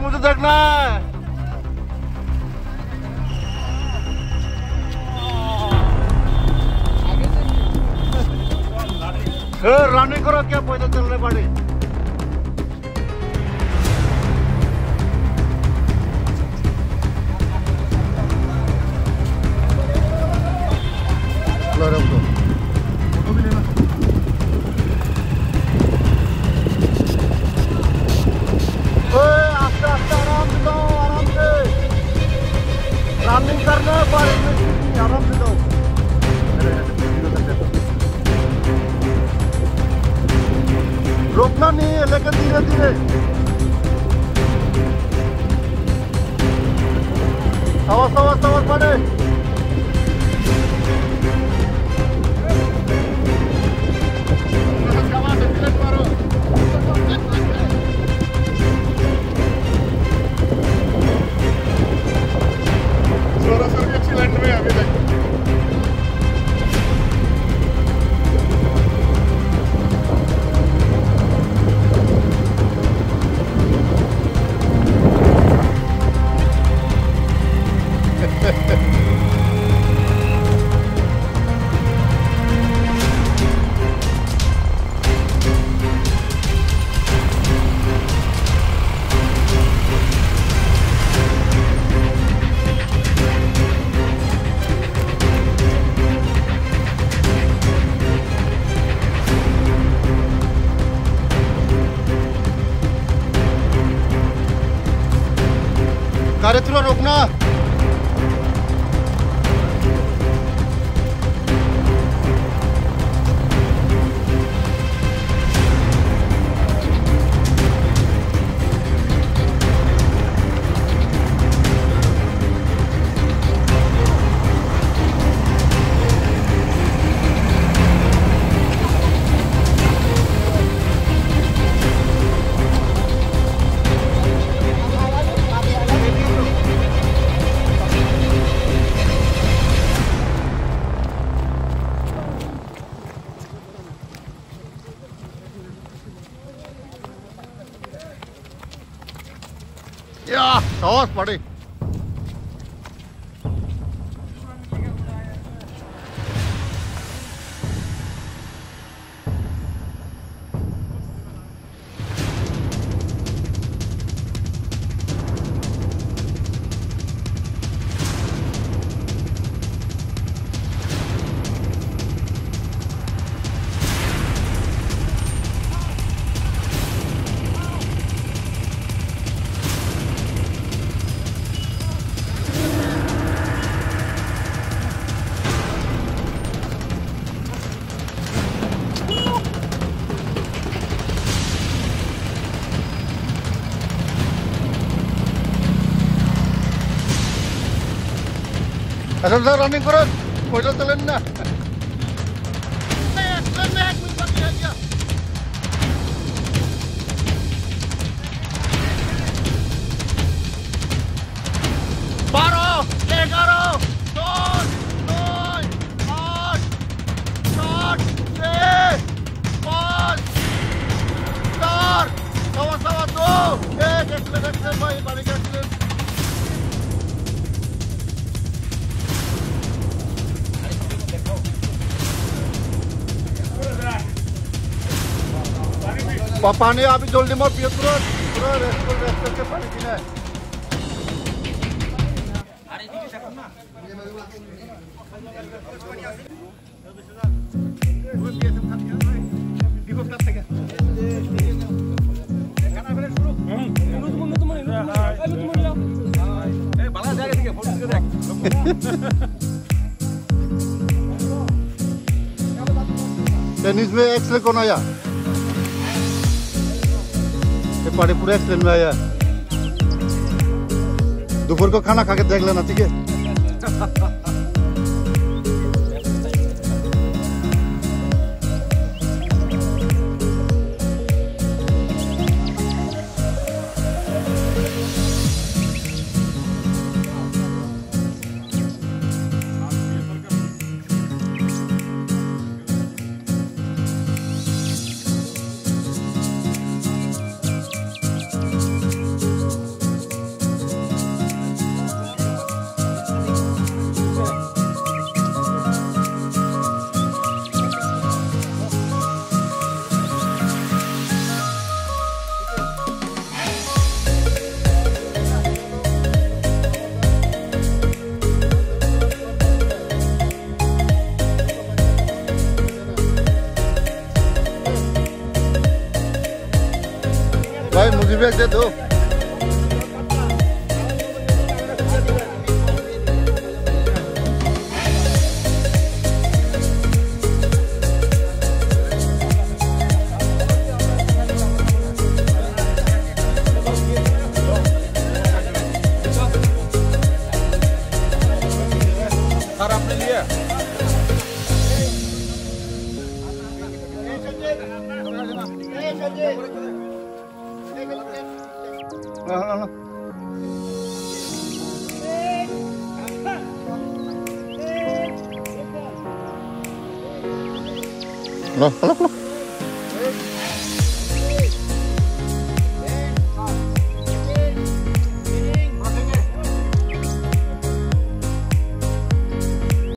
मुझे देखना है। रनिंग करो क्या पैदल चलने पड़े रोकना नहीं है लेकिन धीरे धीरे थोड़ा रोकना या आवाज़ पड़े ऐसा रनिंग करो पैदल चलें ना बारह ग्यारह दस नौ आठ सात छः पाँच चार सवा सवा दो एक एक्सीलेंट एक्सीलेंट भाई बारी का एक्सीलेंट पानी अभी जल्दी मत पियो तुरंत तुरंत रेस्ट रेस्ट करके पानी पीना है टेनिस में एक्सरे कौन आया ये पानी पूरा एक्सप्लेन में आया दोपहर को खाना खा के देख लेना ठीक है बैग दे दो सर आपने 来来来。来来来。